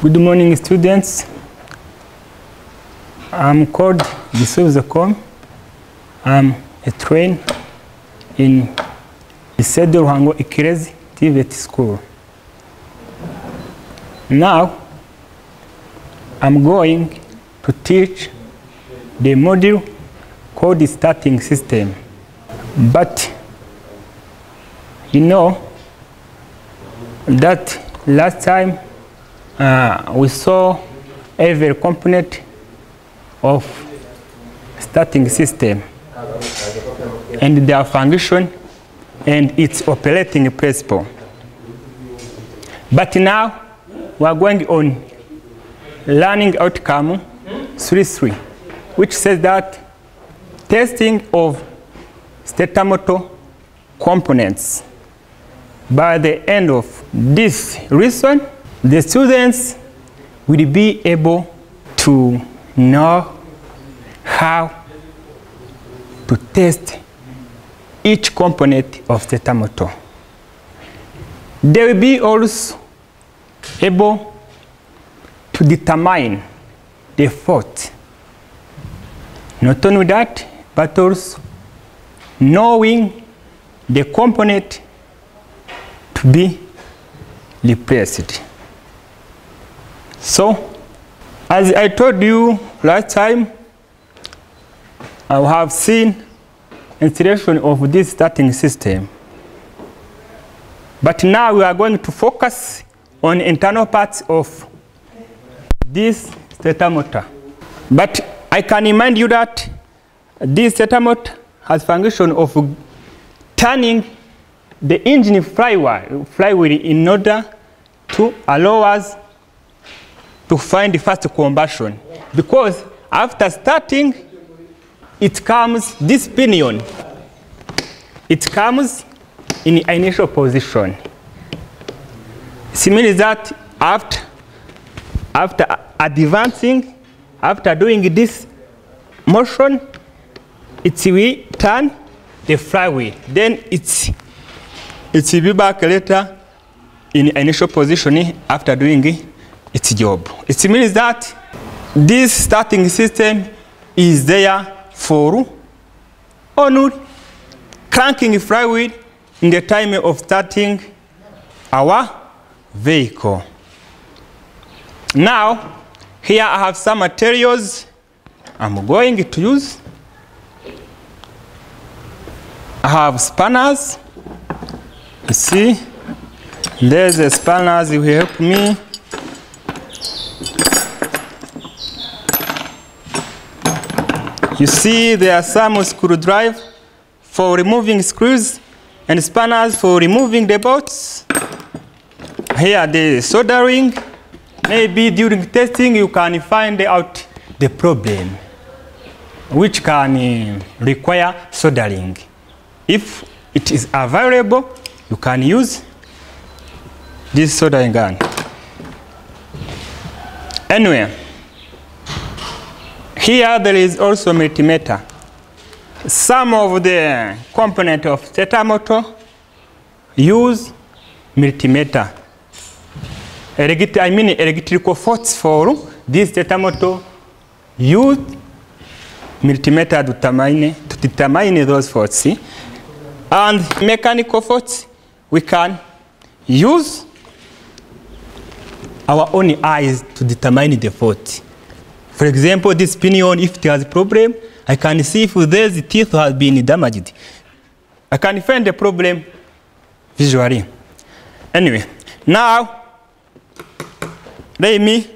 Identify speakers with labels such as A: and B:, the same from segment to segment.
A: Good morning, students. I'm called Gisubizo Com. I'm a train in Isedo Ruhango Ikirezi TVET School. Now, I'm going to teach the module called the starting system. But you know that last time uh, we saw every component of starting system and their function and its operating principle. But now we are going on learning outcome 3.3, which says that testing of starter motor components. By the end of this lesson, the students will be able to know how to test each component of starter motor. They will be also able to determine the fault. Not only that, but also knowing the component to be replaced. So, as I told you last time, I have seen installation of this starting system. But now we are going to focus on internal parts of this starter motor. But I can remind you that this starter motor has function of turning the engine flywheel, flywheel in order to allow us to find fast combustion. Because after starting, it comes this pinion. It comes in initial position. Similarly that after, after advancing, after doing this motion, it will turn the flywheel. Then it's, it will be back later in initial position after doing its job. It means that this starting system is there for only cranking flywheel in the time of starting our vehicle. Now, here I have some materials I'm going to use. I have spanners. You see, there's a spanners will help me. You see, there are some screwdriver for removing screws and spanners for removing the bolts. Here the soldering. Maybe during testing you can find out the problem which can uh, require soldering. If it is available, you can use this soldering gun. Anyway, here there is also multimeter. Some of the component of starter motor use multimeter. I mean electrical faults for this starter motor use multimeter to determine, to determine those. See? And mechanical force we can use our own eyes to determine the fault. For example, this pinion, if it has a problem, I can see if these teeth have been damaged. I can find the problem visually. Anyway, now let me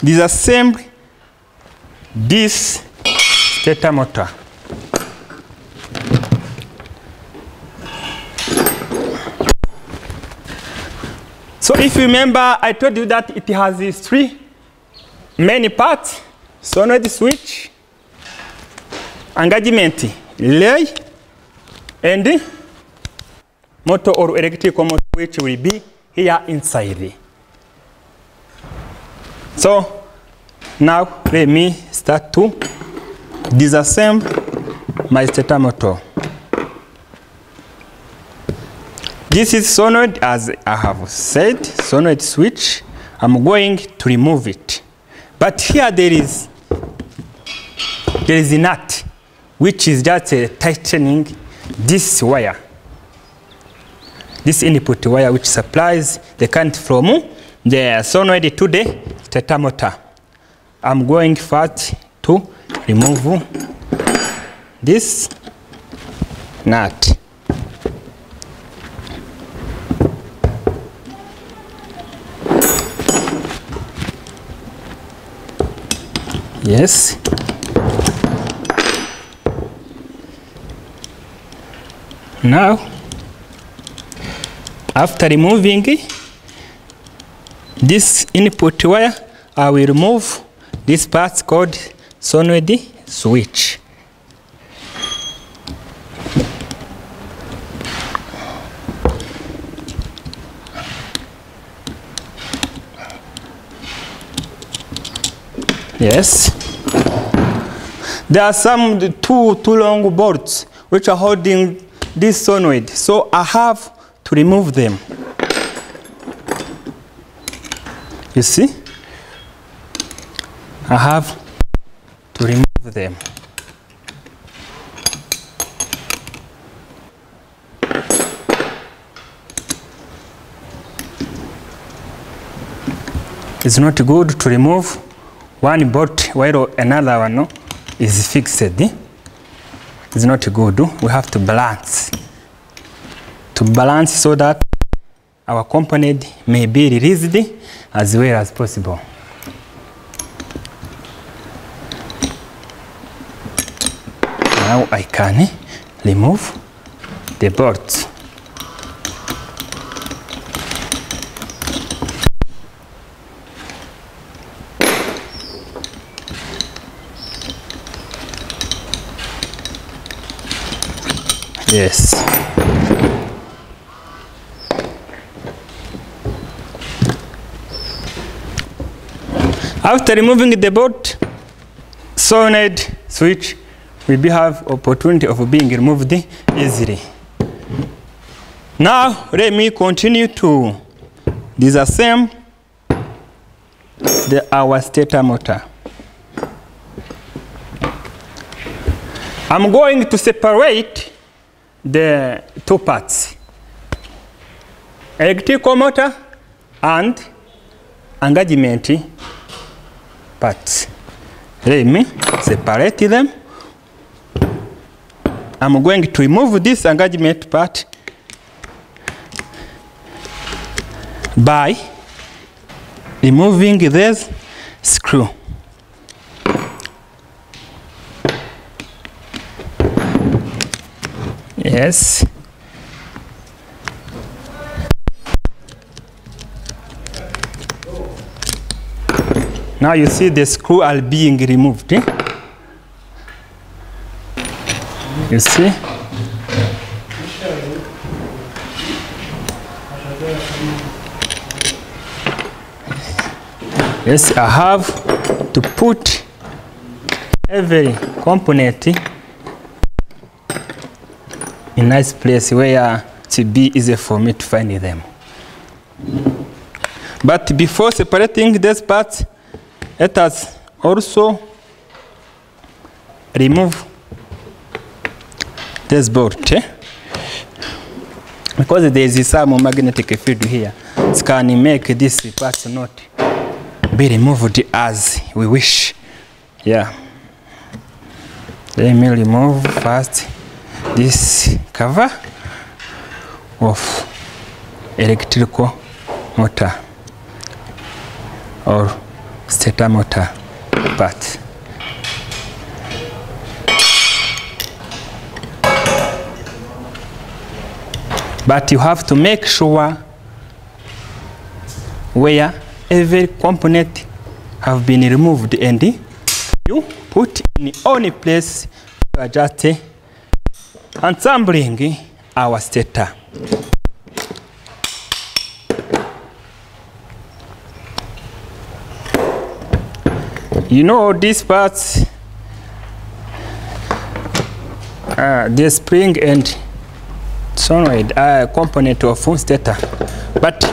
A: disassemble this stator motor. So if you remember, I told you that it has three main parts, solenoid switch, engagement relay, and motor or electrical motor which will be here inside. So now let me start to disassemble my stator motor This is solenoid as I have said, solenoid switch I'm going to remove it. But here there is there is a nut which is just uh, tightening this wire. This input wire which supplies the current from the solenoid to the stator motor. I'm going first to remove this nut. Yes. Now, after removing this input wire, I will remove this part called solenoid switch. Yes. There are some two, two long bolts which are holding this solenoid. So I have to remove them. You see? I have to remove them. It's not good to remove one bolt while another one is fixed. It's not good. We have to balance. To balance so that our component may be released as well as possible. Now I can remove the bolts. Yes. After removing the bolt, solenoid switch will have opportunity of being removed easily. Now let me continue to disassemble the our stator motor. I'm going to separate the two parts electrical motor and engagement parts. Let me separate them. I'm going to remove this engagement part by removing this screw. Yes. Now you see the screw are being removed. eh? You see? Yes, I have to put every component in nice place where to be easy for me to find them. But before separating this part, let us also remove this bolt. eh? Because there is some magnetic field here, it can make this part not be removed as we wish. Yeah. Let me remove first this cover of electrical motor or stator motor part. But you have to make sure where every component have been removed and you put in only place you are just assembling our stator. You know these parts, uh, the spring and solenoid are a component of stator. But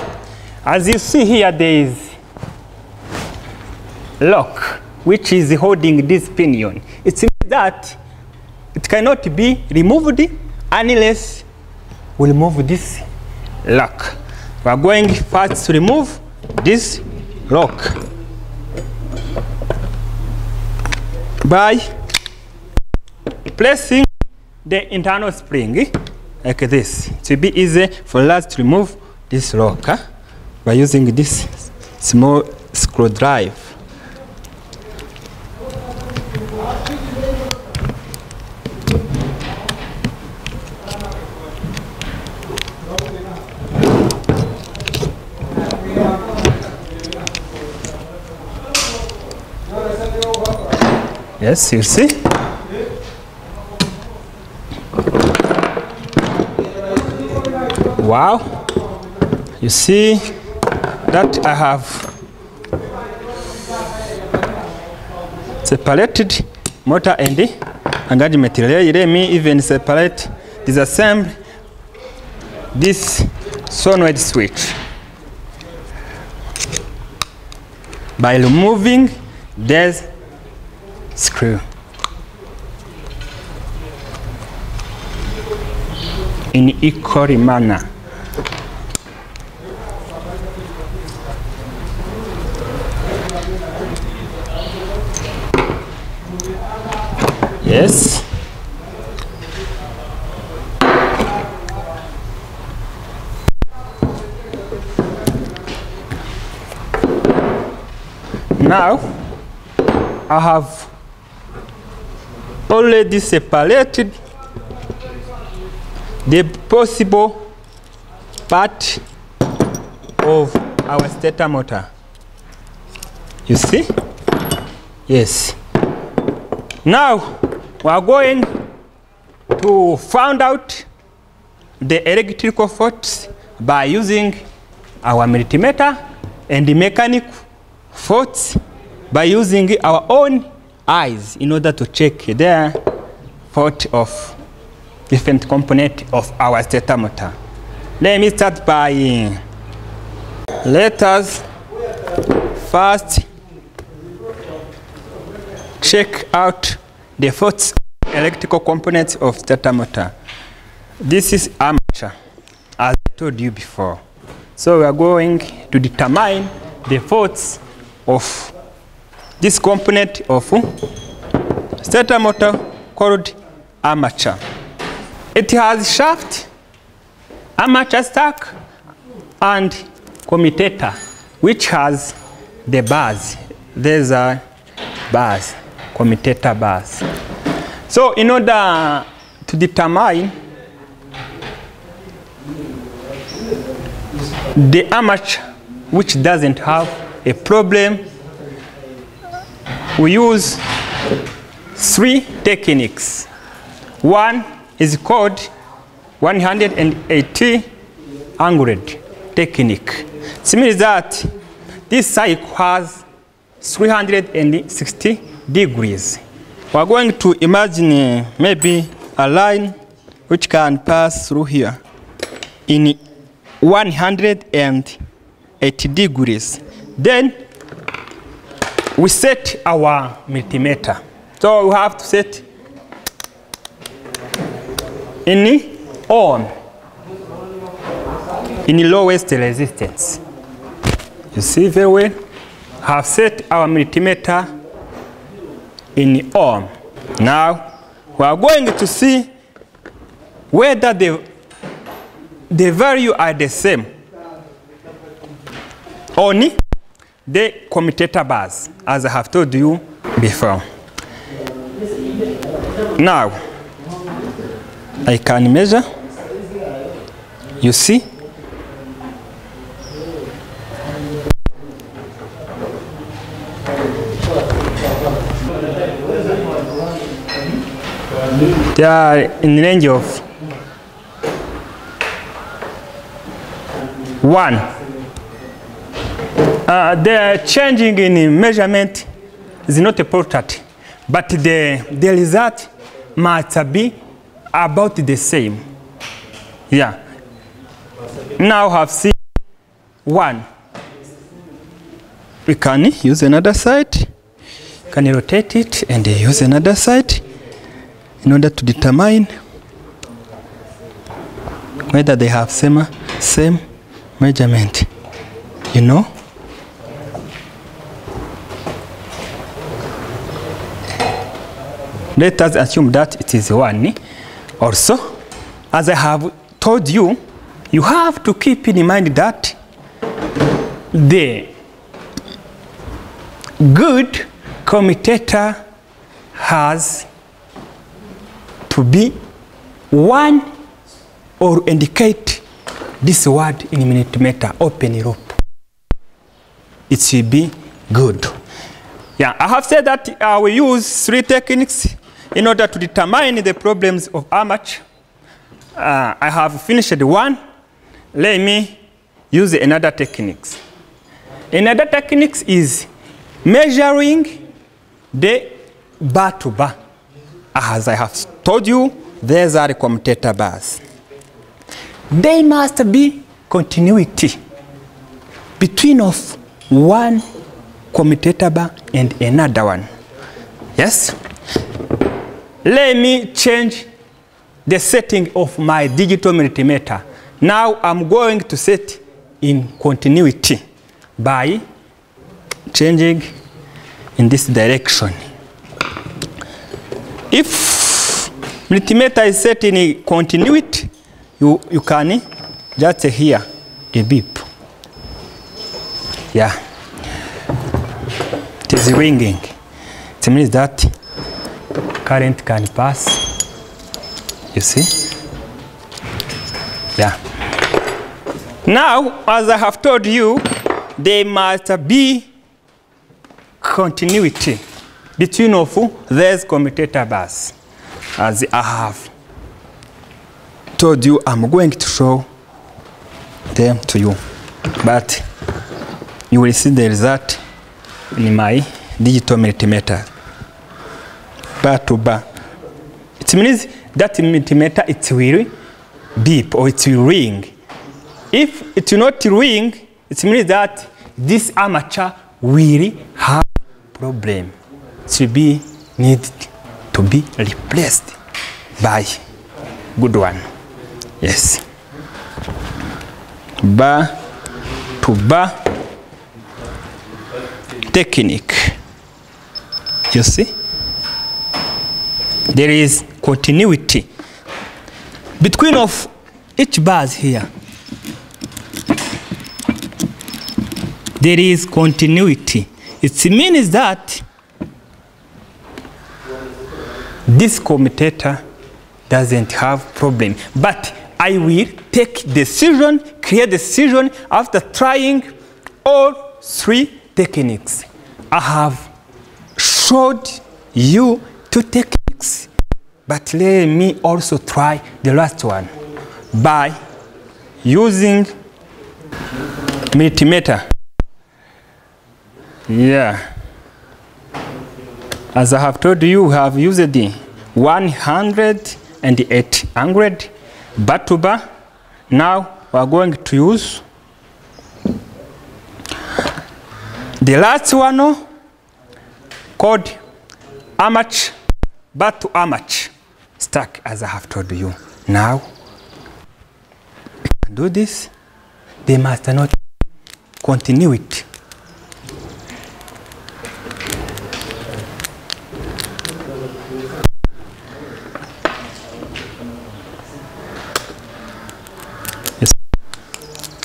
A: as you see here, there is lock which is holding this pinion. It seems that cannot be removed unless we remove this lock. We are going first to remove this lock by placing the internal spring like this. It will be easy for us to remove this lock huh, by using this small screwdriver. Yes, see? Wow. You see that I have separated motor and engagement relay. Let me even separate, disassemble this solenoid switch by removing this screw. in equal manner. Yes. Now, I have already separated the possible part of our stator motor. You see? Yes. Now, we are going to find out the electrical faults by using our multimeter and the mechanic faults by using our own eyes in order to check the fault of different component of our stator motor. Let me start by let us first check out the faults electrical components of stator motor. This is armature, as I told you before. So we are going to determine the faults of this component of stator motor called armature. It has shaft, armature stack, and commutator, which has the bars. There's a bars, commutator bars. So in order to determine the armature which doesn't have a problem, we use three techniques. One is called 180 angled technique. It means that this cycle has 360 degrees. We are going to imagine uh, maybe a line which can pass through here in 180 degrees. Then we set our multimeter. So we have to set in on in lowest resistance. You see very well? Have set our multimeter in ohm. Now we are going to see whether the, the value are the same on the commutator bars as I have told you before. Now I can measure. You see? They are in the range of one. Uh, the changing in measurement is not important, but the, the result must be about the same. Yeah. Now have seen one. We can use another side. can rotate it and use another side in order to determine whether they have same, same measurement. You know? Let us assume that it is one. Also, as I have told you, you have to keep in mind that the good commutator has to be one or indicate this word in millimeter open loop. It should be good. Yeah, I have said that uh, we use three techniques in order to determine the problems of armature. Uh, I have finished one. Let me use another techniques. Another techniques is measuring the bar to bar. As I have told you, these are commutator bars. They must be continuity between of one commutator bar and another one. Yes? Let me change the setting of my digital multimeter. Now I'm going to set in continuity by changing in this direction. If multimeter is set in continuity, you, you can just hear the beep. Yeah. It is ringing. It means that current can pass. You see? Yeah. Now, as I have told you, there must be continuity between of these commutator bars. As I have told you, I'm going to show them to you. But you will see the result in my digital multimeter. Bar to. It means that multimeter it will beep or it will ring. If it will not ring, it means that this armature will have problem. Will be need to be replaced by good one. Yes. ba to bar technique. You see? There is continuity between of each bars here. There is continuity. It means that this commutator doesn't have problem. But I will take decision, clear decision after trying all three techniques. I have showed you two techniques, but let me also try the last one by using multimeter. Yeah. As I have told you, we have used the 100 and 800 bar to bar. Now we are going to use the last one oh, called armature bar to how much? Stuck as I have told you. Now do this. They must not continue it. Yes.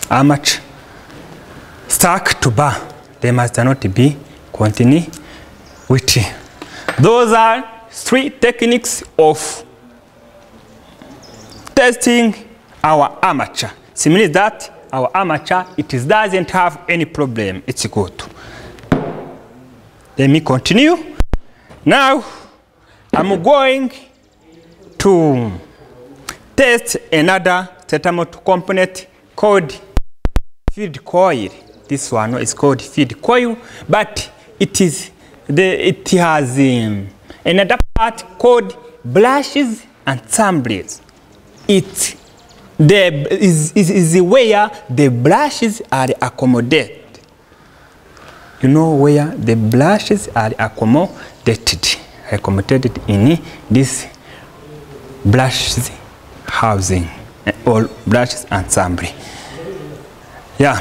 A: How much? Stuck to bar they must not be continue with. those are three techniques of testing our armature it means that our armature it is doesn't have any problem. It's good. Let me continue. Now i'm going to test another tetamot component called feed coil. This one is called feed coil, but it is the it has um, another part called brushes and tumblers. It the is, is, is where the brushes are accommodated. you know where the brushes are accommodated, accommodated in this brushes housing or brushes ensemble. Yeah.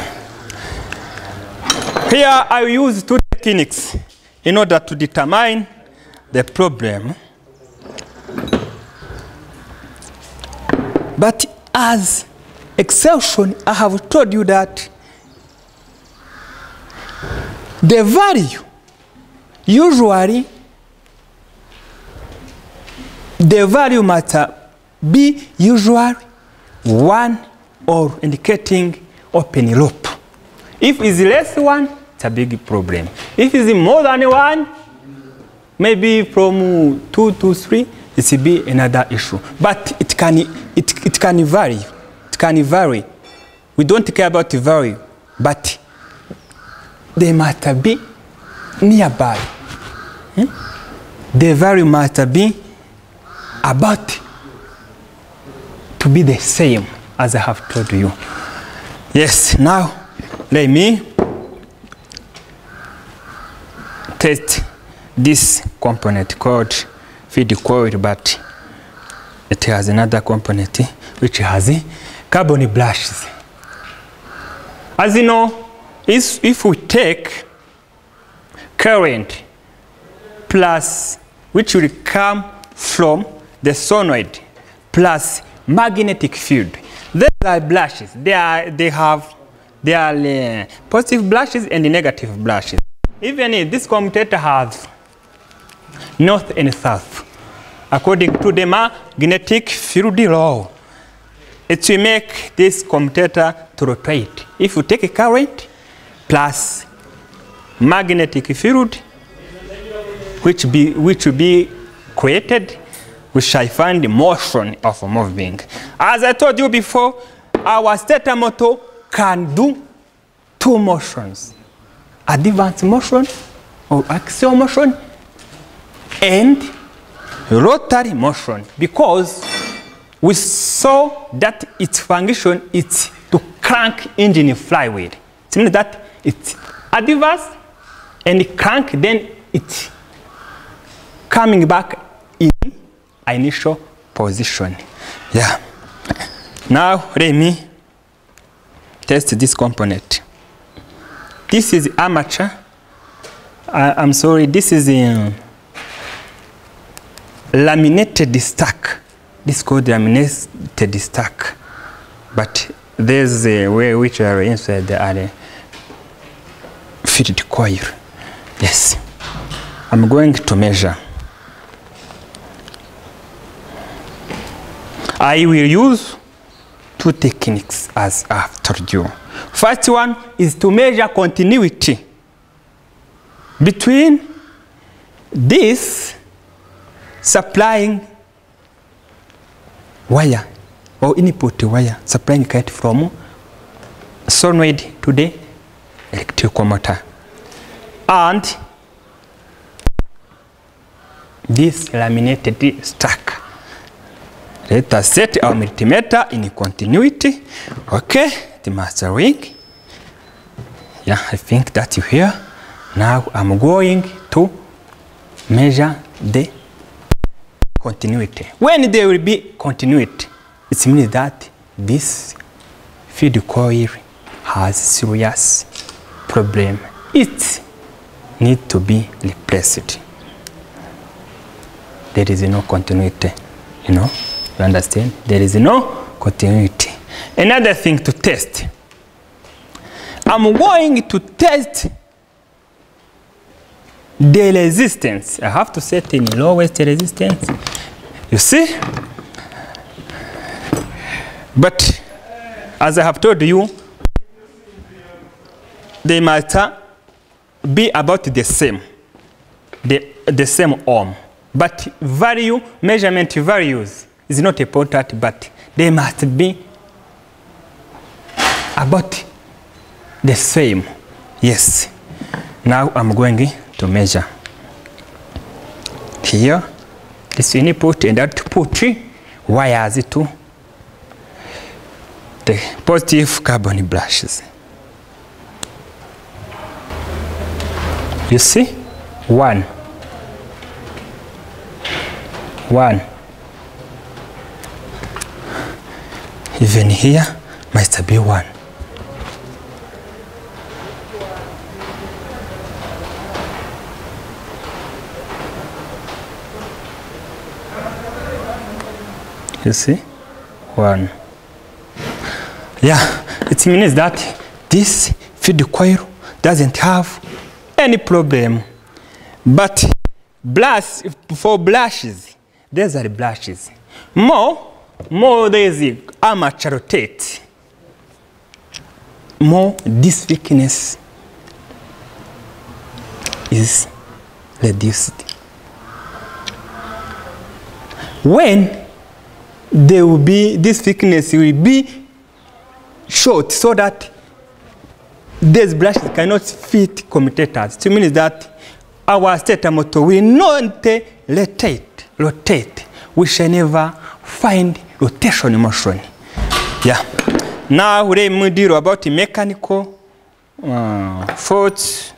A: Here I use two techniques in order to determine the problem. But as exception, I have told you that the value usually the value must be usually one or indicating open loop. If it's less one, it's a big problem. If it's more than one, maybe from two to three, it will be another issue. But it can, it, it can vary. It can vary. We don't care about the value, but they must be nearby. Hmm? The value must be about to be the same as I have told you. Yes, now let me test this component called feed coil, but it has another component which has carbon brushes. As you know, is if we take current plus which will come from the solenoid plus magnetic field. These are brushes. They, are, they have they are uh, positive brushes and negative brushes. Even if this commutator has north and south, according to the magnetic field law, it will make this commutator to rotate. If you take a current plus magnetic field, which, be, which will be created, we shall find the motion of moving. As I told you before, our stator motor can do two motions, advance motion or axial motion and rotary motion because we saw that its function is to crank engine flywheel. It means that it's advance and crank, then it's coming back in initial position. Yeah. Now let me test this component. This is armature. I, I'm sorry, this is a laminated stack. This is called laminated stack. But there's a way which are inside the are fitted coil. Yes. I'm going to measure. I will use two techniques as I've told you. First one is to measure continuity between this supplying wire or input wire supplying current from solenoid to the electrical motor and this laminated stack. Let us set our multimeter in continuity. Okay, the master ring. Yeah, I think that you hear Now I'm going to measure the continuity. When there will be continuity, it means that this feed coil has serious problem. It need to be replaced. There is no continuity, you know. You understand? There is no continuity. Another thing to test. I'm going to test the resistance. I have to set in lowest resistance. You see? But as I have told you, they must uh, be about the same, the, the same ohm. But value, measurement values is not important, but they must be about the same. Yes. Now I'm going to measure. Here, this input and output wires to the positive carbon brushes. You see? One. One. Even here must be one. You see? One. Yeah, it means that this feed coil doesn't have any problem. But blush, for blushes, these are blushes. More, more there is armature rotate. More this thickness is reduced. When there will be this thickness will be short so that these brushes cannot fit commutators. It means that our stator motor will not rotate, rotate. We shall never find rotation motion. Yeah. Now let me deal about the mechanical uh, faults.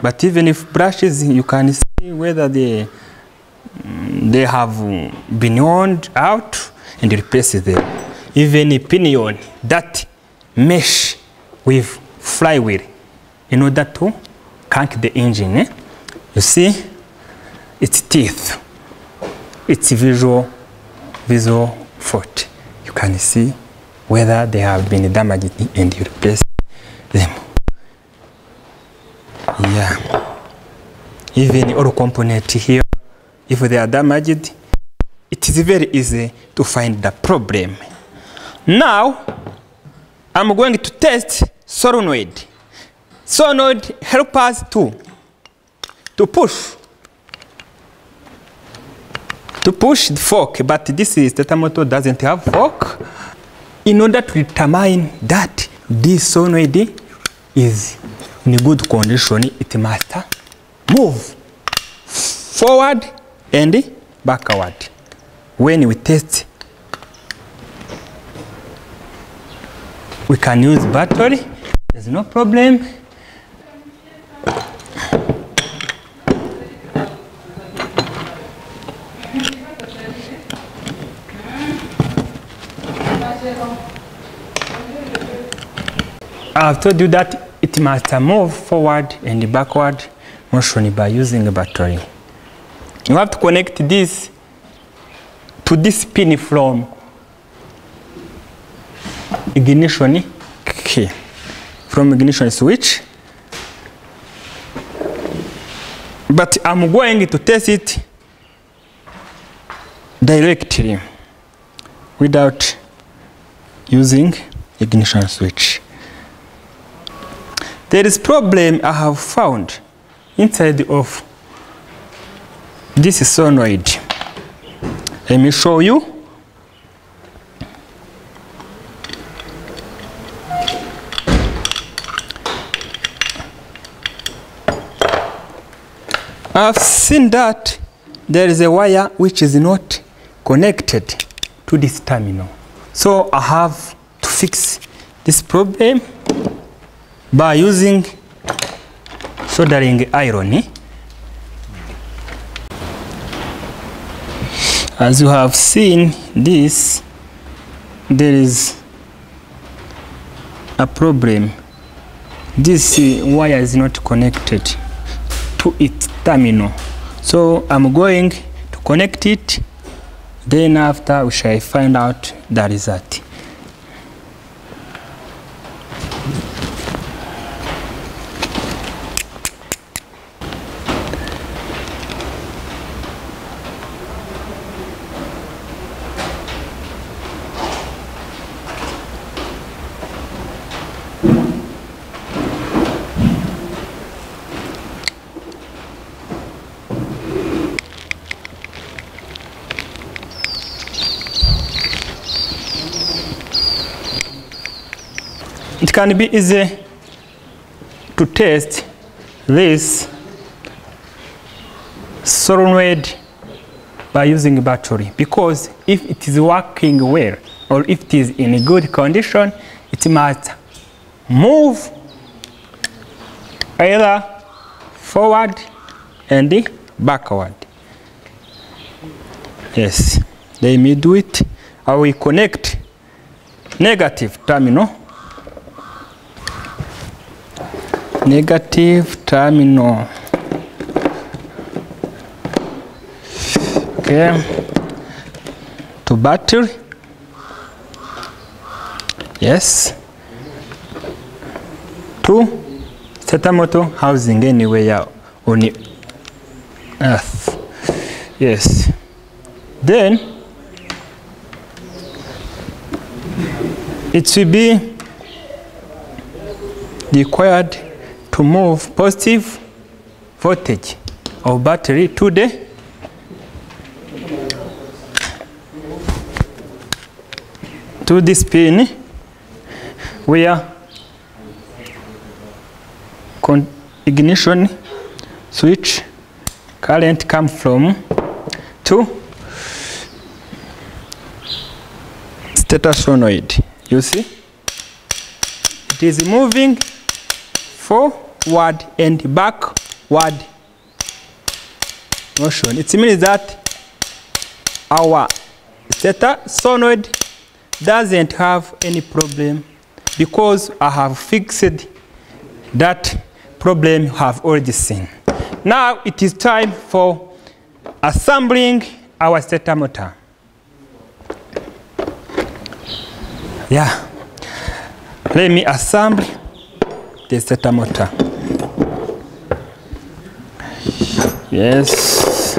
A: But even if brushes, you can see whether they they have been worn out and replace them. Even pinion that mesh with flywheel in order to crank the engine. Eh? You see, its teeth, its visual, visual fault. You can see whether they have been damaged and you replace them. Yeah. Even all component here, if they are damaged, it is very easy to find the problem. Now, I'm going to test solenoid. Solenoid help us to, to push, to push the fork, but this is the motor doesn't have fork. In order to determine that this solenoid is in good condition, it must move forward and backward. When we test, we can use battery. There's no problem. I've told you that it must move forward and backward motion by using a battery. You have to connect this to this pin from ignition key, from ignition switch. But I'm going to test it directly without using ignition switch. There is problem I have found inside of this solenoid. Let me show you. I've seen that there is a wire which is not connected to this terminal. So I have to fix this problem by using soldering iron. As you have seen this, there is a problem. This wire is not connected to its terminal. So I'm going to connect it. Then after we shall find out the result. Can be easy to test this solenoid by using battery because if it is working well or if it is in good condition, it must move either forward and backward. Yes, let me do it. I will connect negative terminal. Negative terminal. Okay. To battery. Yes. To starter motor housing anywhere on earth. Yes. Then it will be required to move positive voltage of battery to the to this pin where ignition switch current come from to starter solenoid. You see? It is moving forward and backward motion. It means that our starter solenoid doesn't have any problem because I have fixed that problem you have already seen. Now it is time for assembling our starter motor. Yeah. Let me assemble motor. Yes.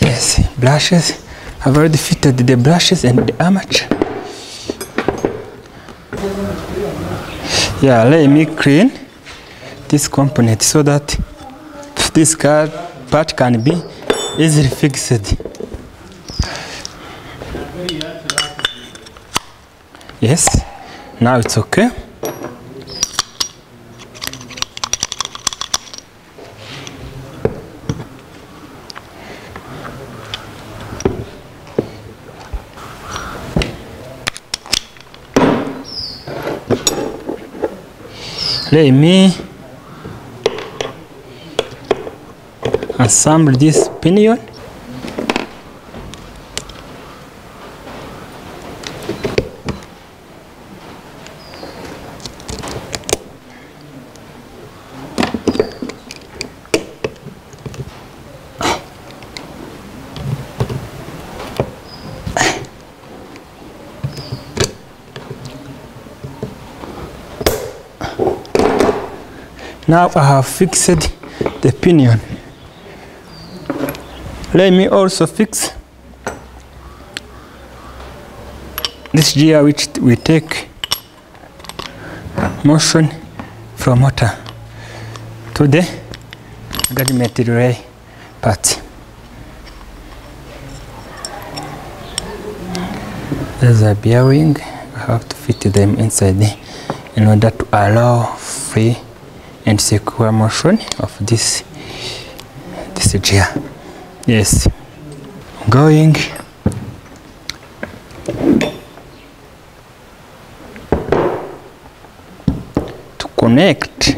A: Yes, brushes. I've already fitted the brushes and the armature. Yeah, let me clean this component so that this car part can be easily fixed. Yes, now it's okay. Let me assemble this pinion. Now I have fixed the pinion. Let me also fix this gear which we take motion from motor to the engagement relay part. There's a bearing. I have to fit them inside in order to allow free and secure motion of this this gear. Yes. Going to connect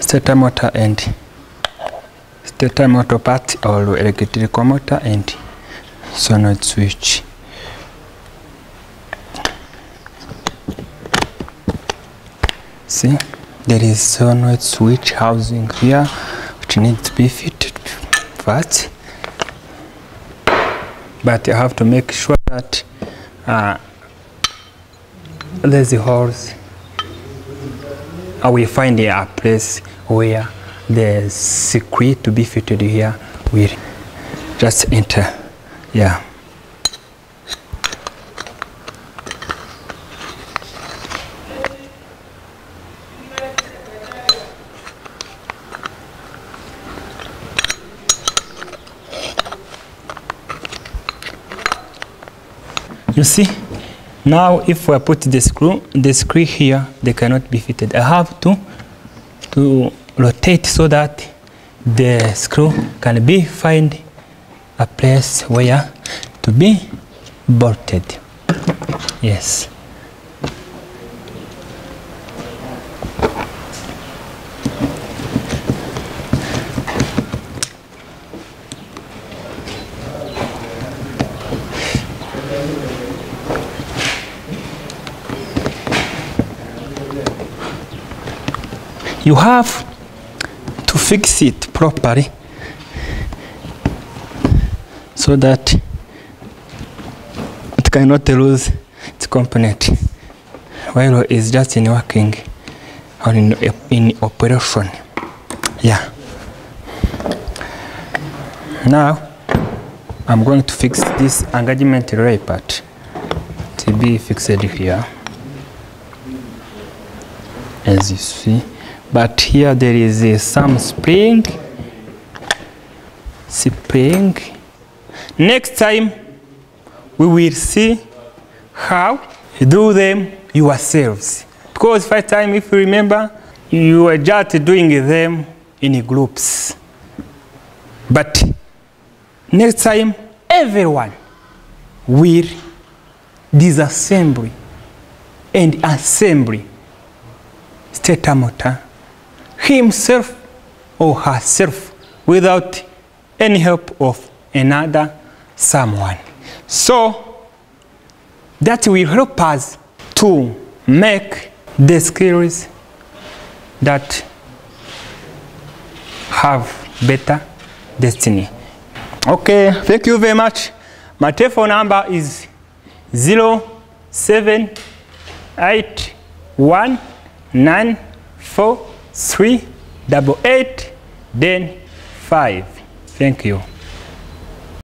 A: starter motor and starter motor part or electrical motor and solenoid switch. See, there is solenoid switch housing here which needs to be fitted first. But you have to make sure that uh, there's holes. Uh, we find a place where the circuit to be fitted here will just enter. Yeah. You see, now if I put the screw, the screw here, they cannot be fitted. I have to to rotate so that the screw can be find a place where to be bolted. Yes. You have to fix it properly so that it cannot lose its component while it's just in working or in, in operation. Yeah. Now I'm going to fix this engagement relay part to be fixed here as you see but here there is uh, some spring. Spring. Next time we will see how do them yourselves. Because first time if you remember you were just doing them in groups. But next time everyone will disassemble and assembly stator motor himself or herself without any help of another someone. So that will help us to make the skills that have better destiny. Okay, thank you very much. My telephone number is 078194 three double eight then five. Thank you